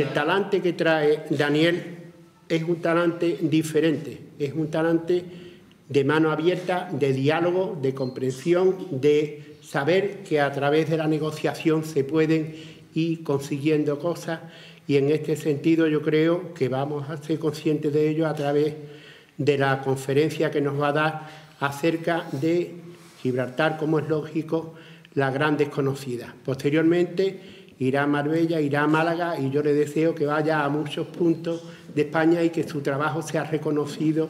el talante que trae Daniel es un talante diferente, es un talante de mano abierta, de diálogo, de comprensión, de saber que a través de la negociación se pueden ir consiguiendo cosas y en este sentido yo creo que vamos a ser conscientes de ello a través de la conferencia que nos va a dar acerca de Gibraltar, como es lógico, la gran desconocida. Posteriormente irá a Marbella, irá a Málaga y yo le deseo que vaya a muchos puntos de España y que su trabajo sea reconocido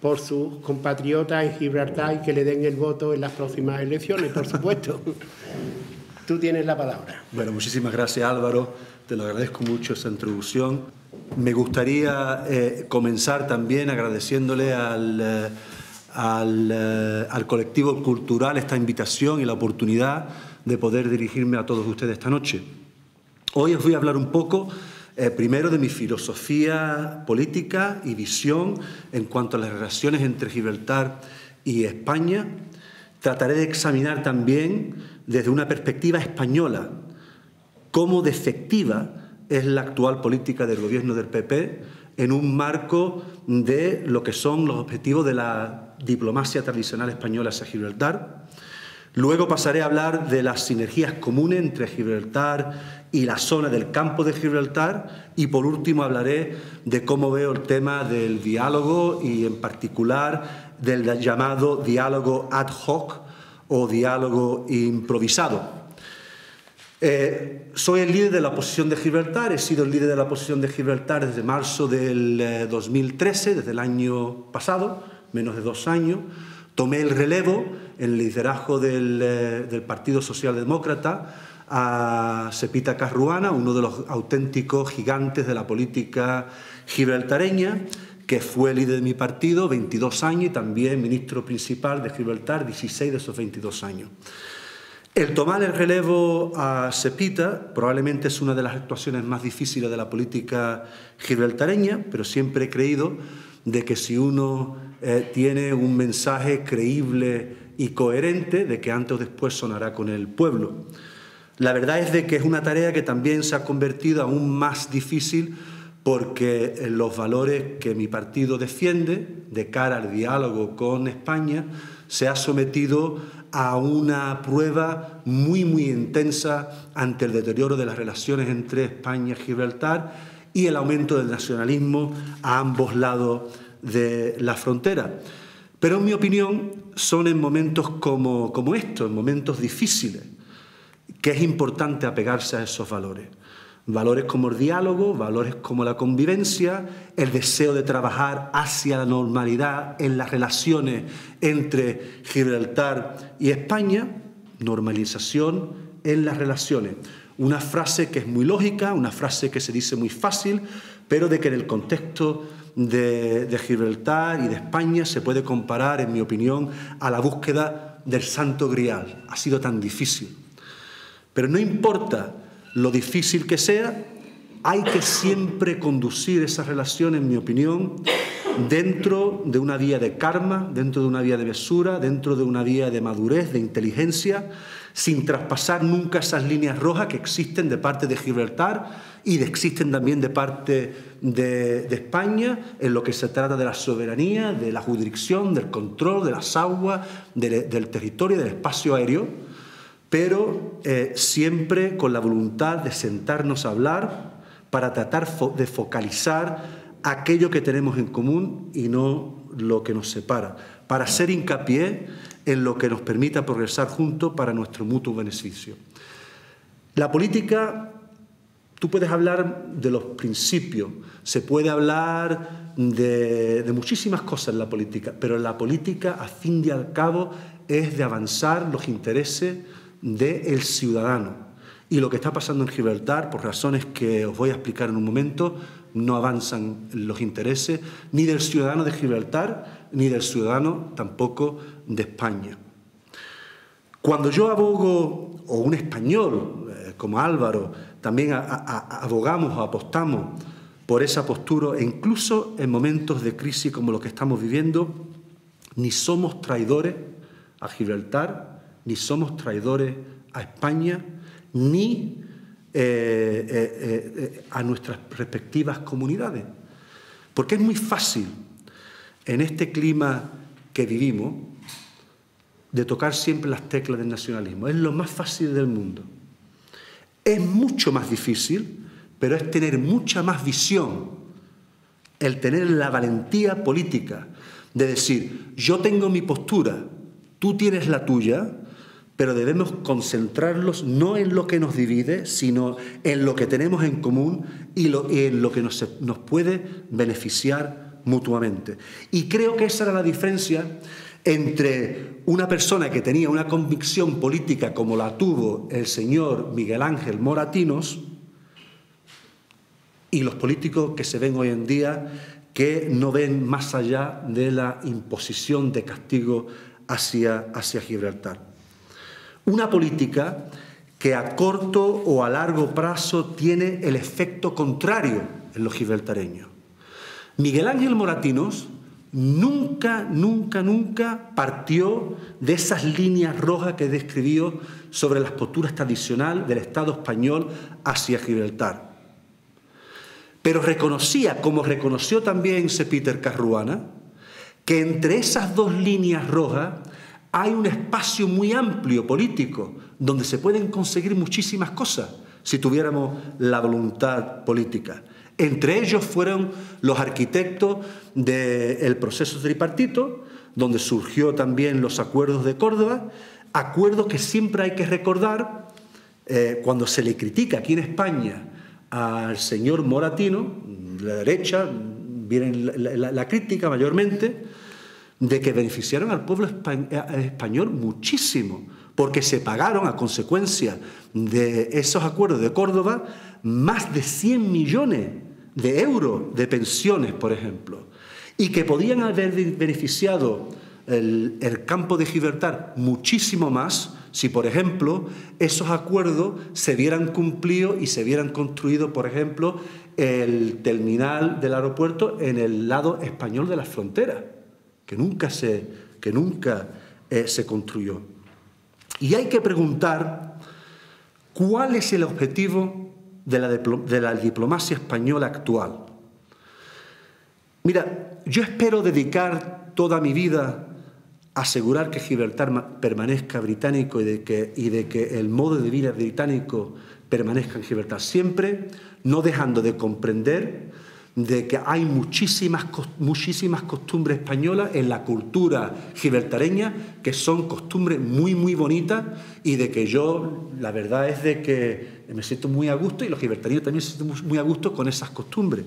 por sus compatriotas en Gibraltar y que le den el voto en las próximas elecciones, por supuesto. Tú tienes la palabra. Bueno, muchísimas gracias Álvaro, te lo agradezco mucho esa introducción. Me gustaría eh, comenzar también agradeciéndole al, eh, al, eh, al colectivo cultural esta invitación y la oportunidad de poder dirigirme a todos ustedes esta noche. Hoy os voy a hablar un poco eh, primero de mi filosofía política y visión en cuanto a las relaciones entre Gibraltar y España. Trataré de examinar también desde una perspectiva española cómo defectiva es la actual política del gobierno del PP en un marco de lo que son los objetivos de la diplomacia tradicional española hacia Gibraltar. Luego pasaré a hablar de las sinergias comunes entre Gibraltar y la zona del campo de Gibraltar y por último hablaré de cómo veo el tema del diálogo y en particular del llamado diálogo ad hoc o diálogo improvisado. Eh, soy el líder de la oposición de Gibraltar, he sido el líder de la oposición de Gibraltar desde marzo del 2013, eh, desde el año pasado, menos de dos años. Tomé el relevo el liderazgo del, eh, del Partido Socialdemócrata a Sepita Carruana, uno de los auténticos gigantes de la política gibraltareña, que fue líder de mi partido 22 años y también ministro principal de Gibraltar 16 de esos 22 años. El tomar el relevo a Sepita probablemente es una de las actuaciones más difíciles de la política gibraltareña, pero siempre he creído de que si uno eh, tiene un mensaje creíble y coherente, de que antes o después sonará con el pueblo. La verdad es de que es una tarea que también se ha convertido aún más difícil porque los valores que mi partido defiende de cara al diálogo con España se ha sometido a una prueba muy, muy intensa ante el deterioro de las relaciones entre España y Gibraltar y el aumento del nacionalismo a ambos lados de la frontera. Pero en mi opinión son en momentos como, como estos, en momentos difíciles, que es importante apegarse a esos valores. Valores como el diálogo, valores como la convivencia, el deseo de trabajar hacia la normalidad en las relaciones entre Gibraltar y España, normalización en las relaciones. Una frase que es muy lógica, una frase que se dice muy fácil, pero de que en el contexto de, Gibraltar y de España se puede comparar, en mi opinión, a la búsqueda del santo grial. Ha sido tan difícil. Pero no importa lo difícil que sea, hay que siempre conducir esa relación, en mi opinión, dentro de una vía de karma, dentro de una vía de mesura, dentro de una vía de madurez, de inteligencia, sin traspasar nunca esas líneas rojas que existen de parte de Gibraltar y existen también de parte de, España en lo que se trata de la soberanía, de la jurisdicción, del control de las aguas, de, del territorio, del espacio aéreo. Pero eh, siempre con la voluntad de sentarnos a hablar para tratar de focalizar aquello que tenemos en común y no lo que nos separa, para hacer hincapié en lo que nos permita progresar juntos para nuestro mutuo beneficio. La política, tú puedes hablar de los principios, se puede hablar de, de muchísimas cosas en la política, pero la política, a fin y al cabo, es de avanzar los intereses del ciudadano. Y lo que está pasando en Gibraltar, por razones que os voy a explicar en un momento, no avanzan los intereses ni del ciudadano de Gibraltar, ni del ciudadano tampoco de España. Cuando yo abogo, o un español eh, como Álvaro, también abogamos o apostamos por esa postura, e incluso en momentos de crisis como los que estamos viviendo, ni somos traidores a Gibraltar, ni somos traidores a España, ni eh, eh, a nuestras respectivas comunidades. Porque es muy fácil en este clima que vivimos de tocar siempre las teclas del nacionalismo. Es lo más fácil del mundo. Es mucho más difícil, pero es tener mucha más visión, el tener la valentía política de decir, yo tengo mi postura, tú tienes la tuya, pero debemos concentrarlos no en lo que nos divide, sino en lo que tenemos en común y, en lo que nos, nos puede beneficiar mutuamente. Y creo que esa era la diferencia entre una persona que tenía una convicción política como la tuvo el señor Miguel Ángel Moratinos y los políticos que se ven hoy en día que no ven más allá de la imposición de castigo hacia, hacia Gibraltar. Una política que a corto o a largo plazo tiene el efecto contrario en los gibraltareños. Miguel Ángel Moratinos nunca, nunca, nunca partió de esas líneas rojas que describió sobre las posturas tradicionales del Estado español hacia Gibraltar. Pero reconocía, como reconoció también Sir Peter Carruana, que entre esas dos líneas rojas hay un espacio muy amplio político donde se pueden conseguir muchísimas cosas si tuviéramos la voluntad política. Entre ellos fueron los arquitectos del proceso tripartito, donde surgió también los acuerdos de Córdoba, acuerdos que siempre hay que recordar eh, cuando se le critica aquí en España al señor Moratino, la derecha, viene la crítica mayormente, de que beneficiaron al pueblo eh, español muchísimo, porque se pagaron a consecuencia de esos acuerdos de Córdoba más de 100 millones de euros de pensiones, por ejemplo, y que podían haber beneficiado el, campo de Gibraltar muchísimo más si, por ejemplo, esos acuerdos se vieran cumplido y se vieran construido, por ejemplo, el terminal del aeropuerto en el lado español de las fronteras que nunca se, que nunca, eh, se construyó. Y hay que preguntar cuál es el objetivo de la, de la diplomacia española actual. Mira, yo espero dedicar toda mi vida a asegurar que Gibraltar permanezca británico y de, que, y de que el modo de vida británico permanezca en Gibraltar, siempre no dejando de comprender de que hay muchísimas, muchísimas costumbres españolas en la cultura gibraltareña que son costumbres muy, muy bonitas y de que yo, la verdad es de que me siento muy a gusto y los gibraltareños también se sienten muy a gusto con esas costumbres.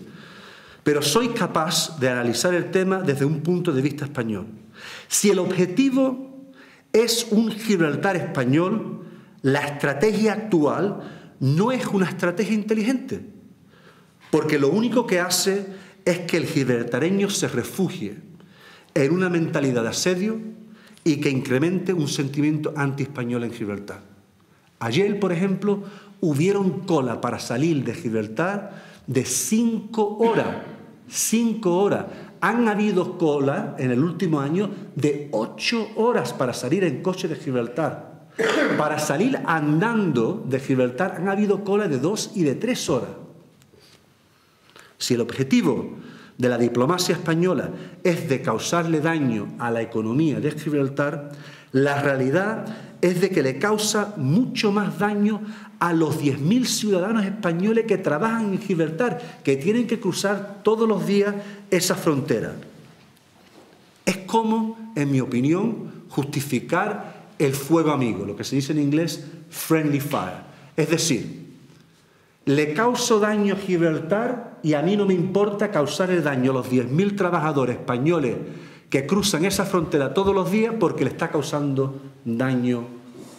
Pero soy capaz de analizar el tema desde un punto de vista español. Si el objetivo es un Gibraltar español, la estrategia actual no es una estrategia inteligente porque lo único que hace es que el gibraltareño se refugie en una mentalidad de asedio y que incremente un sentimiento anti-español en Gibraltar. Ayer, por ejemplo, hubieron cola para salir de Gibraltar de cinco horas. Cinco horas. Han habido cola en el último año de ocho horas para salir en coche de Gibraltar. Para salir andando de Gibraltar han habido cola de dos y de tres horas. Si el objetivo de la diplomacia española es de causarle daño a la economía de Gibraltar, la realidad es de que le causa mucho más daño a los 10.000 ciudadanos españoles que trabajan en Gibraltar, que tienen que cruzar todos los días esa frontera. Es como, en mi opinión, justificar el fuego amigo, lo que se dice en inglés friendly fire. Es decir, le causo daño a Gibraltar y a mí no me importa causar el daño a los 10.000 trabajadores españoles que cruzan esa frontera todos los días porque le está causando daño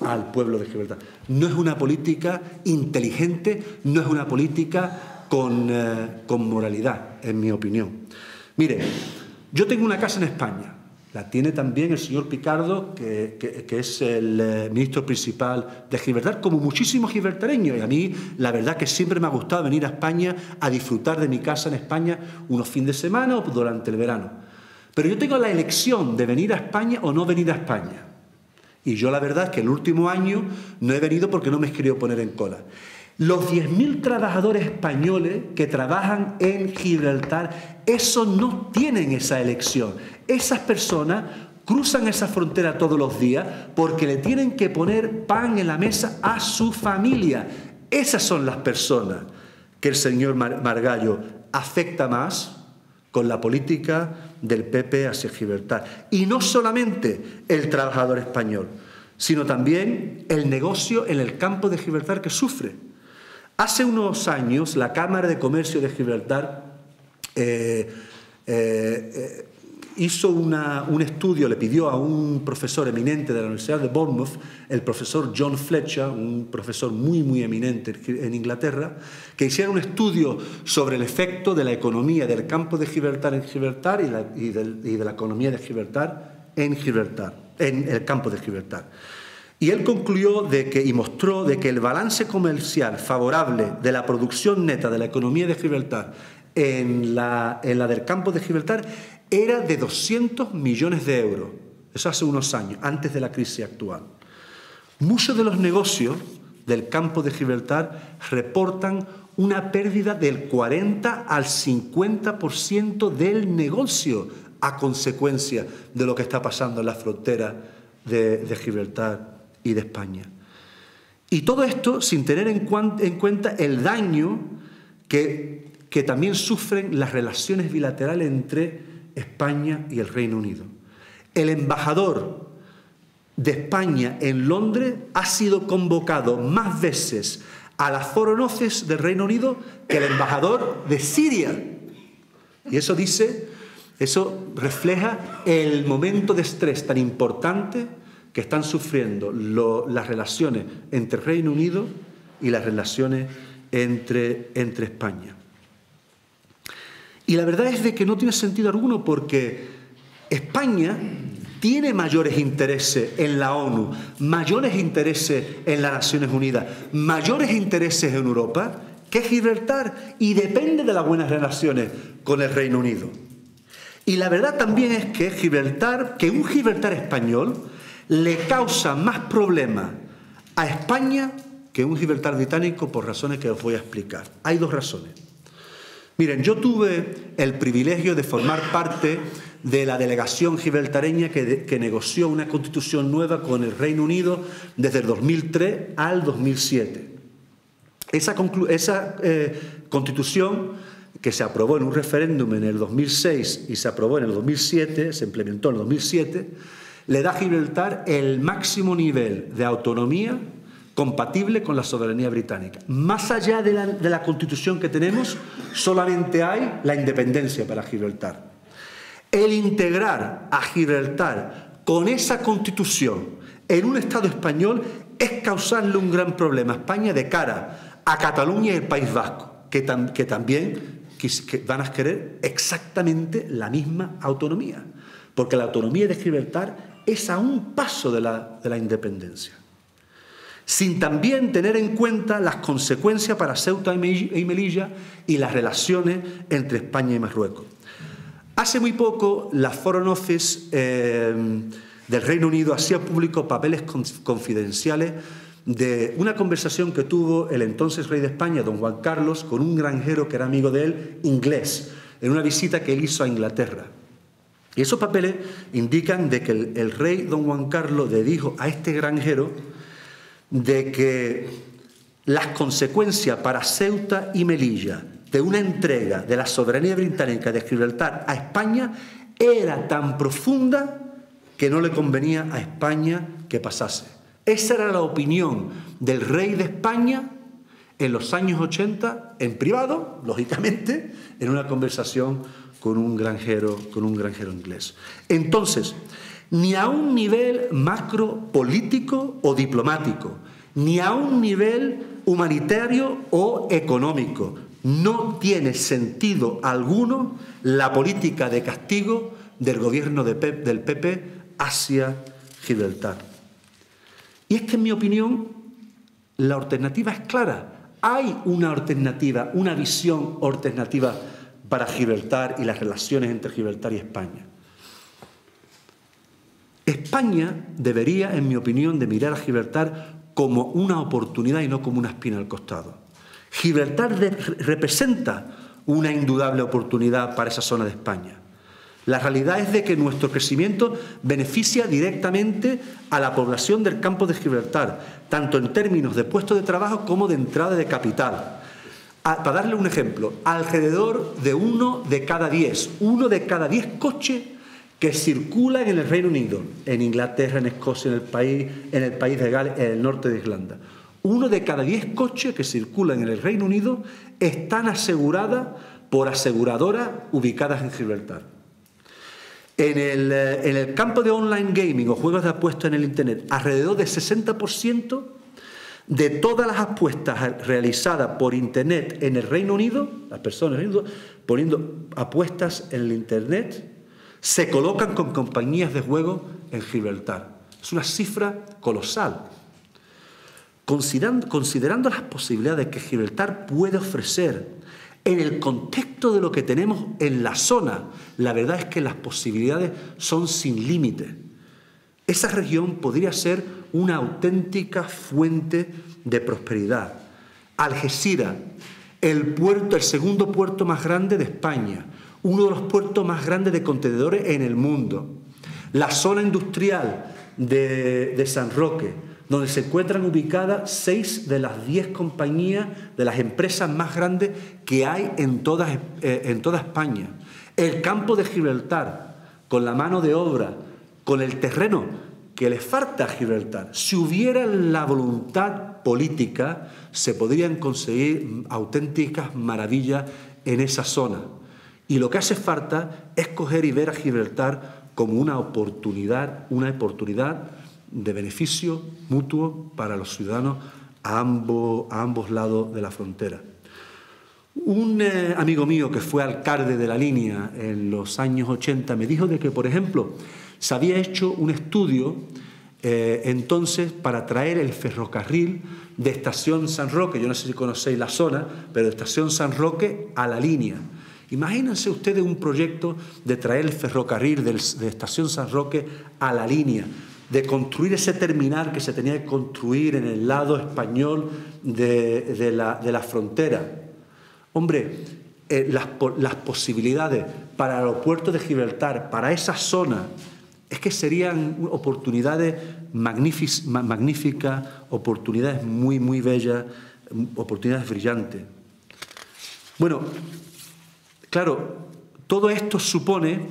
al pueblo de Gibraltar. No es una política inteligente, no es una política con, eh, con moralidad, en mi opinión. Mire, yo tengo una casa en España, la tiene también el señor Picardo, que, es el eh, ministro principal de Gibraltar, como muchísimos gibraltareños. Y a mí, la verdad que siempre me ha gustado venir a España a disfrutar de mi casa en España unos fines de semana o durante el verano. Pero yo tengo la elección de venir a España o no venir a España. Y yo la verdad es que el último año no he venido porque no me he querido poner en cola. Los 10.000 trabajadores españoles que trabajan en Gibraltar, esos no tienen esa elección. Esas personas cruzan esa frontera todos los días porque le tienen que poner pan en la mesa a su familia. Esas son las personas que el señor Margallo afecta más con la política del PP hacia Gibraltar. Y no solamente el trabajador español, sino también el negocio en el campo de Gibraltar que sufre. Hace unos años la Cámara de Comercio de Gibraltar eh, eh, eh, hizo un estudio, le pidió a un profesor eminente de la Universidad de Bournemouth, el profesor John Fletcher, un profesor muy, muy eminente en Inglaterra, que hiciera un estudio sobre el efecto de la economía del campo de Gibraltar en Gibraltar y, de la economía de Gibraltar en Gibraltar, en el campo de Gibraltar. Y él concluyó de que, y mostró de que el balance comercial favorable de la producción neta de la economía de Gibraltar en la, en la del campo de Gibraltar era de 200 millones de euros. Eso hace unos años, antes de la crisis actual. Muchos de los negocios del campo de Gibraltar reportan una pérdida del 40 al 50% del negocio a consecuencia de lo que está pasando en la frontera de, de Gibraltar y de España. Y todo esto sin tener en, en cuenta el daño que, que también sufren las relaciones bilaterales entre España y el Reino Unido. El embajador de España en Londres ha sido convocado más veces a las foronoces del Reino Unido que el embajador de Siria. Y eso dice, eso refleja el momento de estrés tan importante que están sufriendo las relaciones entre Reino Unido y las relaciones entre, entre España. Y la verdad es de que no tiene sentido alguno porque España tiene mayores intereses en la ONU, mayores intereses en las Naciones Unidas, mayores intereses en Europa que Gibraltar y depende de las buenas relaciones con el Reino Unido. Y la verdad también es que Gibraltar, que un Gibraltar español le causa más problemas a España que un Gibraltar británico por razones que os voy a explicar. Hay dos razones. Miren, yo tuve el privilegio de formar parte de la delegación gibraltareña que, negoció una constitución nueva con el Reino Unido desde el 2003 al 2007. Esa, eh, constitución que se aprobó en un referéndum en el 2006 y se aprobó en el 2007, se implementó en el 2007, le da a Gibraltar el máximo nivel de autonomía compatible con la soberanía británica. Más allá de la, constitución que tenemos, solamente hay la independencia para Gibraltar. El integrar a Gibraltar con esa constitución en un Estado español es causarle un gran problema a España de cara a Cataluña y el País Vasco, que, también van a querer exactamente la misma autonomía, porque la autonomía de Gibraltar es a un paso de la independencia sin también tener en cuenta las consecuencias para Ceuta y Melilla y las relaciones entre España y Marruecos. Hace muy poco, la Foreign Office eh, del Reino Unido hacía público papeles confidenciales de una conversación que tuvo el entonces rey de España, don Juan Carlos, con un granjero que era amigo de él, inglés, en una visita que él hizo a Inglaterra. Y esos papeles indican de que el, rey don Juan Carlos le dijo a este granjero, de que las consecuencias para Ceuta y Melilla de una entrega de la soberanía británica de Gibraltar a España era tan profunda que no le convenía a España que pasase. Esa era la opinión del rey de España en los años 80, en privado, lógicamente, en una conversación con un granjero, con un granjero inglés. Entonces, ni a un nivel macro político o diplomático, ni a un nivel humanitario o económico. No tiene sentido alguno la política de castigo del gobierno del PP hacia Gibraltar. Y es que, en mi opinión, la alternativa es clara. Hay una alternativa, una visión alternativa para Gibraltar y las relaciones entre Gibraltar y España. España debería, en mi opinión, de mirar a Gibraltar como una oportunidad y no como una espina al costado. Gibraltar representa una indudable oportunidad para esa zona de España. La realidad es de que nuestro crecimiento beneficia directamente a la población del campo de Gibraltar, tanto en términos de puestos de trabajo como de entrada de capital. Para darle un ejemplo, alrededor de uno de cada diez, uno de cada diez coches que circulan en el Reino Unido, en Inglaterra, en Escocia, en el país, en el país de Gales, en el norte de Irlanda. Uno de cada diez coches que circulan en el Reino Unido están aseguradas por aseguradoras ubicadas en Gibraltar. Eh, en el, campo de online gaming o juegos de apuestas en el Internet, alrededor del 60% de todas las apuestas realizadas por Internet en el Reino Unido, las personas poniendo apuestas en el Internet, se colocan con compañías de juego en Gibraltar. Es una cifra colosal. Considerando, considerando las posibilidades que Gibraltar puede ofrecer en el contexto de lo que tenemos en la zona, la verdad es que las posibilidades son sin límite. Esa región podría ser una auténtica fuente de prosperidad. Algeciras, el puerto, el segundo puerto más grande de España, uno de los puertos más grandes de contenedores en el mundo. La zona industrial de, San Roque, donde se encuentran ubicadas seis de las diez compañías de las empresas más grandes que hay en eh, en toda España. El campo de Gibraltar, con la mano de obra, con el terreno que le falta a Gibraltar. Si hubiera la voluntad política, se podrían conseguir auténticas maravillas en esa zona. Y lo que hace falta es coger y ver a Gibraltar como una oportunidad, una oportunidad de beneficio mutuo para los ciudadanos a ambos, lados de la frontera. Un eh, amigo mío que fue alcalde de la línea en los años 80 me dijo de que, por ejemplo, se había hecho un estudio eh, entonces para traer el ferrocarril de Estación San Roque, yo no sé si conocéis la zona, pero de Estación San Roque a la línea. Imagínense ustedes un proyecto de traer el ferrocarril de Estación San Roque a la línea de construir ese terminal que se tenía que construir en el lado español de, la, frontera. Hombre, eh, las, posibilidades para el aeropuerto de Gibraltar, para esa zona, es que serían oportunidades magníficas, oportunidades muy, muy bellas, oportunidades brillantes. Bueno, claro, todo esto supone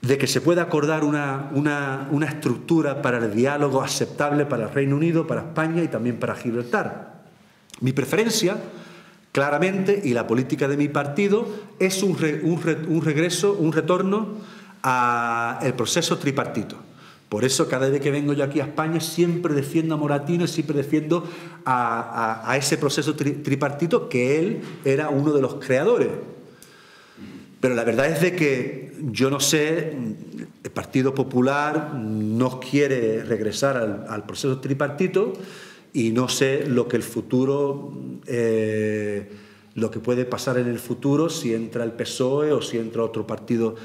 de que se pueda acordar una, una, estructura para el diálogo aceptable para el Reino Unido, para España y también para Gibraltar. Mi preferencia, claramente, y la política de mi partido, es un, un, regreso, un retorno al proceso tripartito. Por eso cada vez que vengo yo aquí a España siempre defiendo a Moratino y siempre defiendo a, a ese proceso tripartito que él era uno de los creadores. Pero la verdad es de que yo no sé, el Partido Popular no quiere regresar al, proceso tripartito y no sé lo que el futuro, eh, lo que puede pasar en el futuro si entra el PSOE o si entra otro partido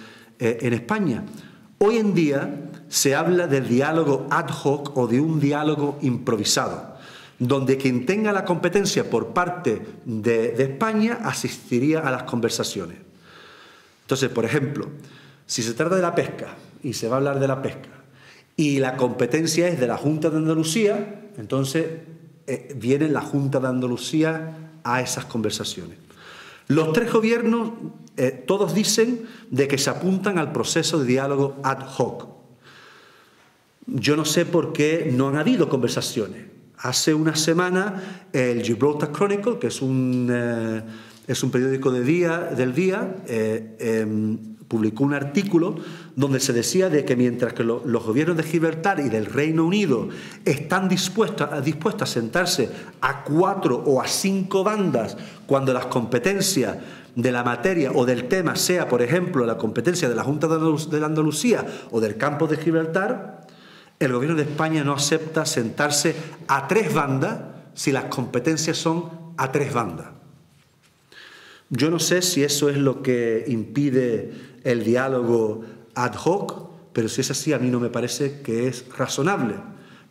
eh, en España. Hoy en día se habla del diálogo ad hoc o de un diálogo improvisado, donde quien tenga la competencia por parte de España asistiría a las conversaciones. Entonces, por ejemplo, si se trata de la pesca y se va a hablar de la pesca y la competencia es de la Junta de Andalucía, entonces eh, viene la Junta de Andalucía a esas conversaciones. Los tres gobiernos, eh, todos dicen de que se apuntan al proceso de diálogo ad hoc. Yo no sé por qué no han habido conversaciones. Hace una semana el Gibraltar Chronicle, que es un... Eh, es un periódico de día, del día, eh, em, publicó un artículo donde se decía de que mientras que los gobiernos de Gibraltar y del Reino Unido están dispuestos, a sentarse a cuatro o a cinco bandas cuando las competencias de la materia o del tema sea, por ejemplo, la competencia de la Junta de Andalucía o del campo de Gibraltar, el gobierno de España no acepta sentarse a tres bandas si las competencias son a tres bandas. Yo no sé si eso es lo que impide el diálogo ad hoc, pero si es así, a mí no me parece que es razonable.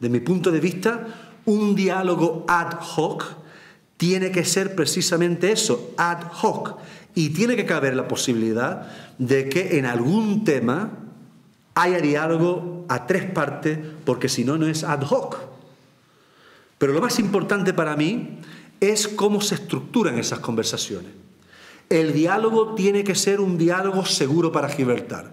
De mi punto de vista, un diálogo ad hoc tiene que ser precisamente eso, ad hoc. Y tiene que caber la posibilidad de que en algún tema haya diálogo a tres partes, porque si no, no es ad hoc. Pero lo más importante para mí es cómo se estructuran esas conversaciones. El diálogo tiene que ser un diálogo seguro para Gibraltar.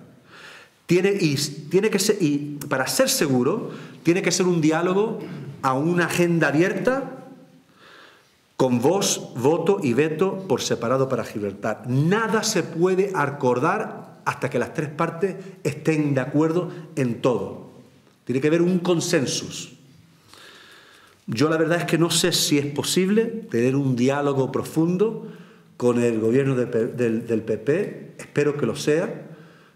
Tiene, y, tiene que ser, y para ser seguro, tiene que ser un diálogo a una agenda abierta con voz, voto y veto por separado para Gibraltar. Nada se puede acordar hasta que las tres partes estén de acuerdo en todo. Tiene que haber un consensus. Yo la verdad es que no sé si es posible tener un diálogo profundo con el gobierno del PP, espero que lo sea.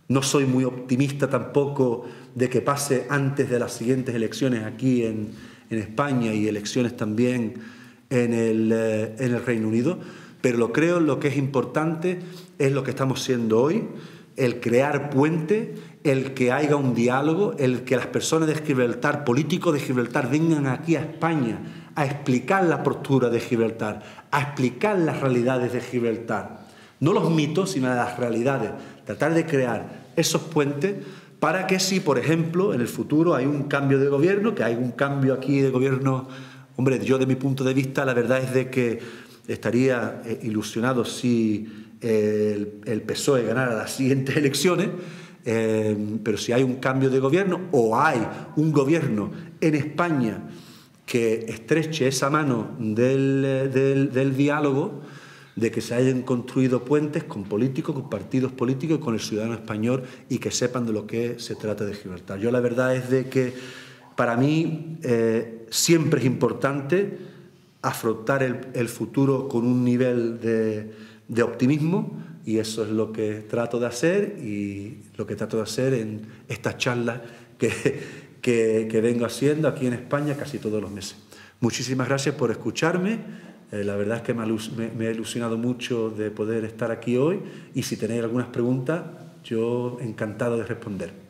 No soy muy optimista tampoco de que pase antes de las siguientes elecciones aquí en, España y elecciones también en el, eh, en el Reino Unido, pero lo creo lo que es importante es lo que estamos haciendo hoy, el crear puente, el que haya un diálogo, el que las personas de Gibraltar, políticos de Gibraltar, vengan aquí a España a explicar la postura de Gibraltar, a explicar las realidades de Gibraltar. No los mitos, sino las realidades. Tratar de crear esos puentes para que si, por ejemplo, en el futuro hay un cambio de gobierno, que hay un cambio aquí de gobierno, hombre, yo de mi punto de vista la verdad es de que estaría eh, ilusionado si el, el PSOE ganara las siguientes elecciones, eh, pero si hay un cambio de gobierno o hay un gobierno en España que estreche esa mano del, del, del diálogo, de que se hayan construido puentes con políticos, con partidos políticos con el ciudadano español y que sepan de lo que se trata de Gibraltar. Yo la verdad es de que para mí eh, siempre es importante afrontar el, el, futuro con un nivel de, de optimismo y eso es lo que trato de hacer y lo que trato de hacer en estas charlas que, que, vengo haciendo aquí en España casi todos los meses. Muchísimas gracias por escucharme. Eh, la verdad es que me, me, me, he ilusionado mucho de poder estar aquí hoy y si tenéis algunas preguntas, yo encantado de responder.